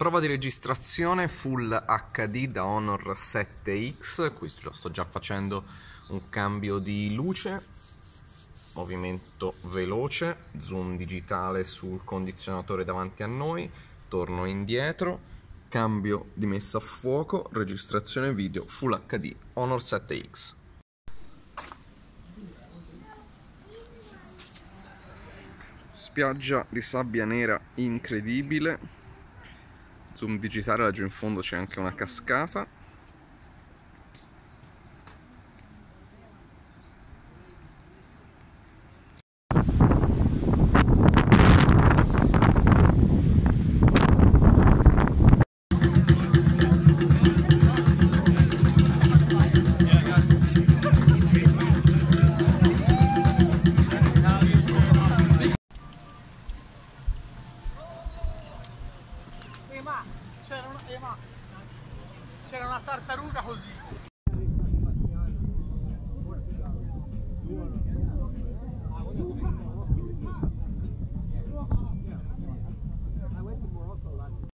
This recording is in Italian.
Prova di registrazione Full HD da Honor 7X, qui lo sto già facendo un cambio di luce, movimento veloce, zoom digitale sul condizionatore davanti a noi, torno indietro, cambio di messa a fuoco, registrazione video Full HD Honor 7X. Spiaggia di sabbia nera incredibile zoom digitale laggiù in fondo c'è anche una cascata ma c'era una, eh, ma c'era una tartaruga così.